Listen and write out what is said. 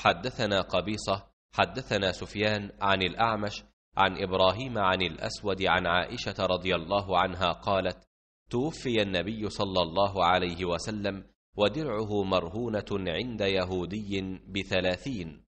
حدثنا قبيصة حدثنا سفيان عن الأعمش عن إبراهيم عن الأسود عن عائشة رضي الله عنها قالت توفي النبي صلى الله عليه وسلم ودرعه مرهونة عند يهودي بثلاثين.